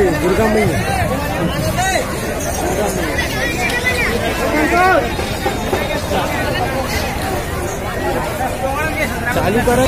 आपली दुर्गा मैया चालू कर।